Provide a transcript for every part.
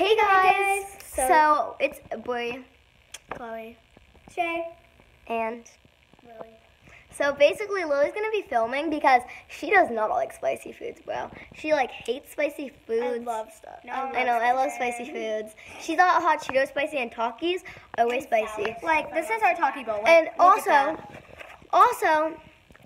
Hey guys. So- So, it's boy Chloe. Shay. and Lily. so basically Lily's gonna be filming because she does not like spicy foods, bro. She like hates spicy foods. I love stuff. No, I know, I love spicy foods. She thought hot Cheeto spicy and Takis always spicy. Like, this is our talkie bowl. Like, And also, also,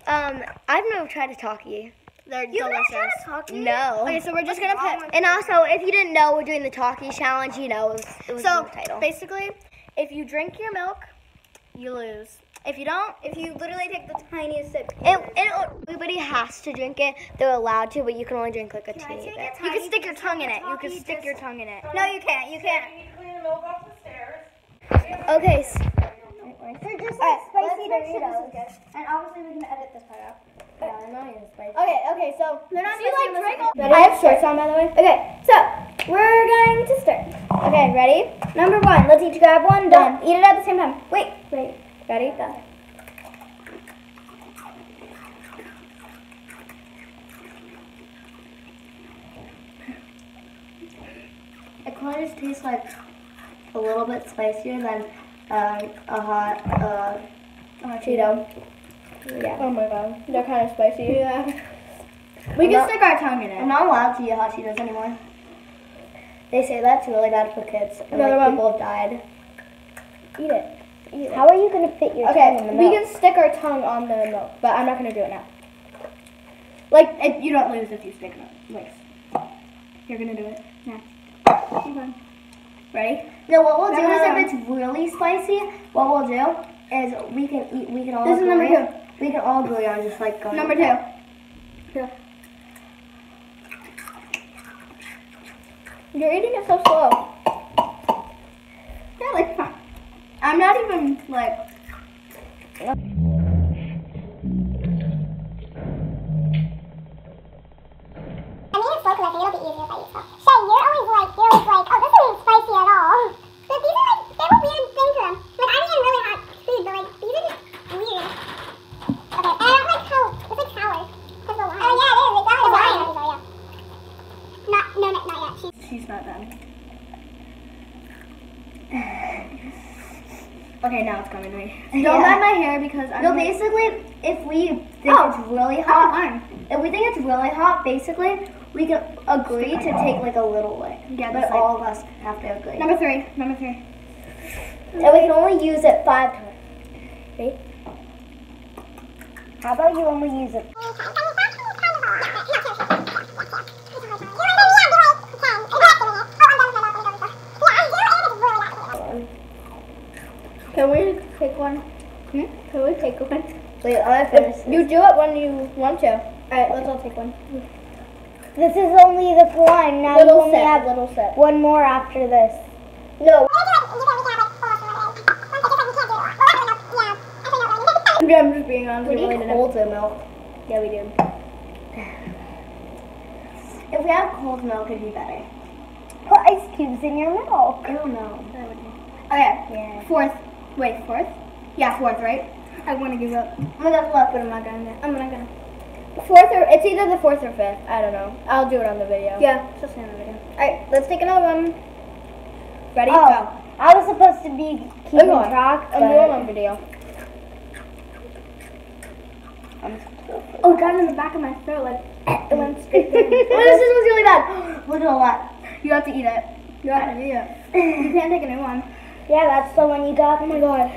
um, I've never tried a Taki. They're You've never delicious. tried a Taki? No. Okay, so we're just gonna put. And also, if you didn't know, we're doing the Taki challenge. You know, it was, it was in So the title. basically, if you drink your milk, you lose. If you don't, if you literally take the tiniest sip, And, and everybody has to drink it. They're allowed to, but you can only drink like a I teeny take bit. you can stick your tongue in it. You can stick your tongue in it. No, you can't. You can't. Okay. s- They're just like spicy Doritos. And obviously we can edit this part out. Okay, okay, so they're not See, like, Draco- I have shorts on by the way. Okay, so we're going to start. Okay, ready? Number one, let's each grab one. Done. Eat it at the same time. Wait, wait. Ready? Done. It kind of just tastes like a little bit spicier than um, a hot uh, Cheeto. Yeah. Oh my god, they're kind of spicy. Yeah. We I'm can not- stick our tongue in it. I'm not allowed to eat hot Cheetos anymore. They say that's really bad for kids. And Another like, one. people have died. Eat it. Eat it. How are you gonna fit your Okay, tongue in the we can stick our tongue on the milk, but I'm not gonna do it now. Like, it, you don't lose if you stick it. Like, you're gonna do it. Yeah. Okay. Ready? No, what we'll No, do no, is no. if it's really spicy, what we'll do is we can eat. We can all. This is number two. We can all agree on just like going. Number two. Here. You're eating it so slow. Yeah, like, I'm not even like. I mean, it's slow because I think it'll be easier if I eat stuff. Shay, you're always like, you're always like, oh, this isn't spicy at all. But these are like, they have a weird thing to them. Like, I'm eating really hot food, but like, these are just weird. Okay, and I don't like how, it's like sour. Because the lime. Oh, yeah, it is. It's the lime. Yeah. Not, no, not, not yet. She's She's not done. Okay, now it's coming to me. Don't Yeah. mind my hair because I'm. No, like- basically, if we think Oh, it's really Oh, hot, mine. if we think it's really hot, basically, we can agree to take like a little bit. Yeah, but just like- all of us have to agree. Number three. Number three. And we can only use it five times. Ready? How about you only use it? Can we take one? Hmm? Can we take one? Wait, gonna finish. You do it when you want to. Alright, let's all take one. This is only the one. Now little you only sip. have little sip. one more after this. No. I'm just being honest. We we need cold milk. Yeah, we do. If we have cold milk, it'd be better. Put ice cubes in your milk. I don't know. Okay. Yeah. Fourth. Wait, fourth? Yeah, fourth, right? I want to give up. I'm gonna look, but I'm not gonna. I'm not gonna. Fourth or it's either the fourth or fifth. I don't know. I'll do it on the video. Yeah. Just on the video. All right, let's take another one. Ready? Oh, Go. I was supposed to be keeping track, I'm doing it but on video. Oh, it got in the back of my throat. Like it went straight oh, this is really bad. Look at all that. You have to eat it. You have to eat it. You can't take a new one. Yeah, that's the one you got. Oh my god.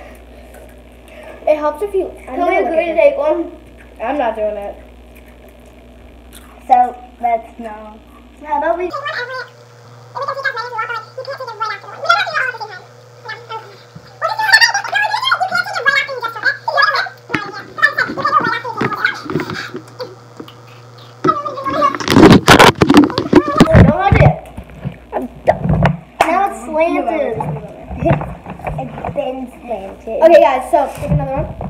It helps if you. I'm Can we agree to take one? I'm not doing it. So that's no. How about we? Don't it. Now it's slanted. Okay, guys. So take another one.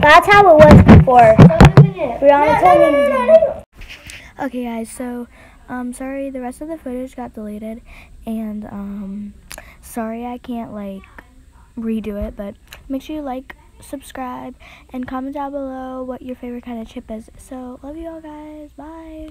That's how it was before. Brianna no, no, Okay, guys, so um, sorry the rest of the footage got deleted, and um, sorry I can't like redo it, but make sure you like, subscribe, and comment down below what your favorite kind of chip is. So, love you all, guys. Bye.